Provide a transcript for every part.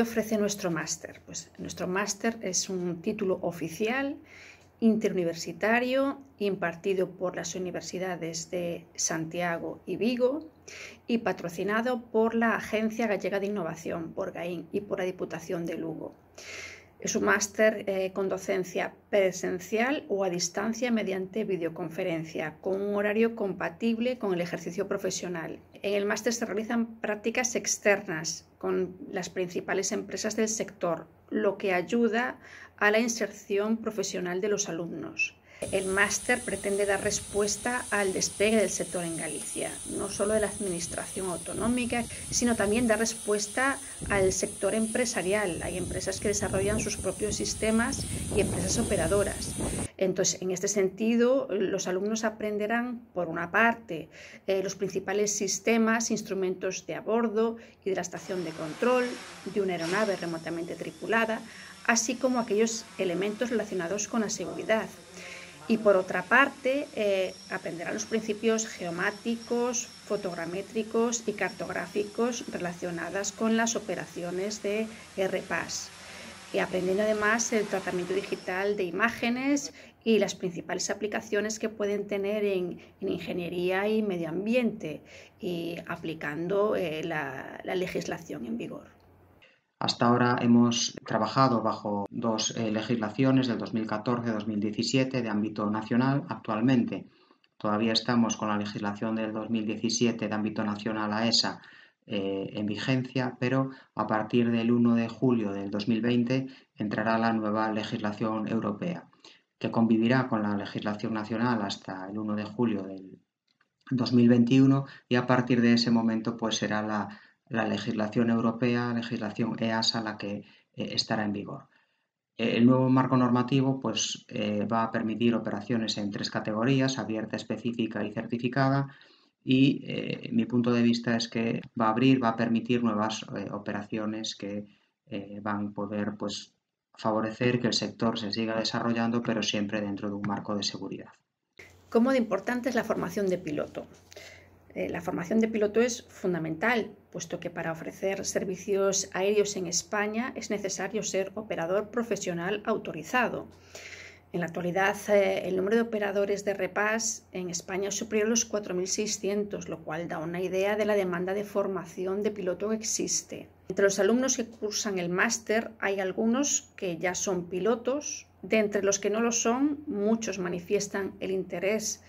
¿Qué ofrece nuestro máster? Pues nuestro máster es un título oficial interuniversitario impartido por las universidades de Santiago y Vigo y patrocinado por la Agencia Gallega de Innovación, por GAIN, y por la Diputación de Lugo. Es un máster eh, con docencia presencial o a distancia mediante videoconferencia, con un horario compatible con el ejercicio profesional. En el máster se realizan prácticas externas con las principales empresas del sector, lo que ayuda a la inserción profesional de los alumnos. El máster pretende dar respuesta al despegue del sector en Galicia, no solo de la administración autonómica, sino también dar respuesta al sector empresarial. Hay empresas que desarrollan sus propios sistemas y empresas operadoras. Entonces, en este sentido, los alumnos aprenderán, por una parte, eh, los principales sistemas, instrumentos de a bordo y de la estación de control de una aeronave remotamente tripulada, así como aquellos elementos relacionados con la seguridad y por otra parte, eh, aprenderá los principios geomáticos, fotogramétricos y cartográficos relacionadas con las operaciones de RPAS. Y aprendiendo además el tratamiento digital de imágenes y las principales aplicaciones que pueden tener en, ingeniería y medio ambiente y aplicando eh, la legislación en vigor. Hasta ahora hemos trabajado bajo dos eh, legislaciones del 2014-2017 de ámbito nacional. Actualmente todavía estamos con la legislación del 2017 de ámbito nacional AESA eh, en vigencia, pero a partir del 1 de julio del 2020 entrará la nueva legislación europea, que convivirá con la legislación nacional hasta el 1 de julio del 2021 y a partir de ese momento pues será la la legislación europea, legislación EASA, la que eh, estará en vigor. Eh, el nuevo marco normativo pues, eh, va a permitir operaciones en tres categorías, abierta, específica y certificada, y mi punto de vista es que va a abrir, va a permitir nuevas operaciones que van a poder pues, favorecer que el sector se siga desarrollando, pero siempre dentro de un marco de seguridad. ¿Cómo de importante es la formación de piloto? Eh, la formación de piloto es fundamental, puesto que para ofrecer servicios aéreos en España es necesario ser operador profesional autorizado. En la actualidad, eh, el número de operadores de repas en España es superior a los 4.600, lo cual da una idea de la demanda de formación de piloto que existe. Entre los alumnos que cursan el máster hay algunos que ya son pilotos. De entre los que no lo son, muchos manifiestan el interés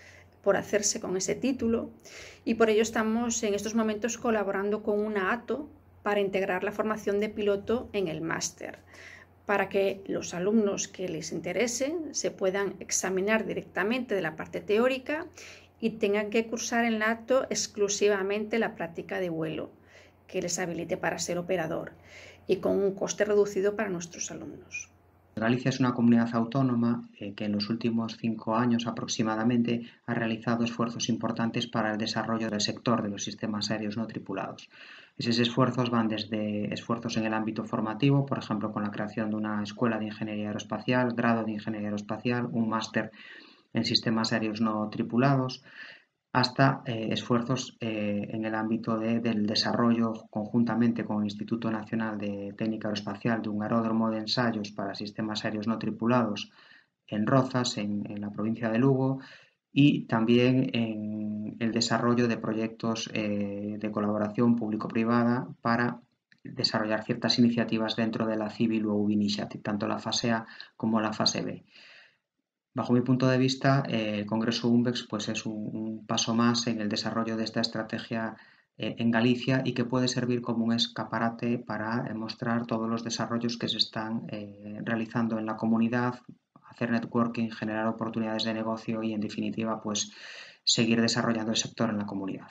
por hacerse con ese título y por ello estamos en estos momentos colaborando con una ATO para integrar la formación de piloto en el máster, para que los alumnos que les interese se puedan examinar directamente de la parte teórica y tengan que cursar en la ATO exclusivamente la práctica de vuelo, que les habilite para ser operador y con un coste reducido para nuestros alumnos. Galicia es una comunidad autónoma eh, que en los últimos cinco años aproximadamente ha realizado esfuerzos importantes para el desarrollo del sector de los sistemas aéreos no tripulados. Esos esfuerzos van desde esfuerzos en el ámbito formativo, por ejemplo, con la creación de una escuela de ingeniería aeroespacial, grado de ingeniería aeroespacial, un máster en sistemas aéreos no tripulados, hasta eh, esfuerzos eh, en el ámbito del desarrollo conjuntamente con el Instituto Nacional de Técnica Aeroespacial de un aeródromo de ensayos para sistemas aéreos no tripulados en Rozas, en, la provincia de Lugo, y también en el desarrollo de proyectos eh, de colaboración público-privada para desarrollar ciertas iniciativas dentro de la Civil UV Initiative, tanto la fase A como la fase B. Bajo mi punto de vista, eh, el Congreso UMBEX pues, es un, paso más en el desarrollo de esta estrategia eh, en Galicia y que puede servir como un escaparate para mostrar todos los desarrollos que se están eh, realizando en la comunidad, hacer networking, generar oportunidades de negocio y, en definitiva, pues seguir desarrollando el sector en la comunidad.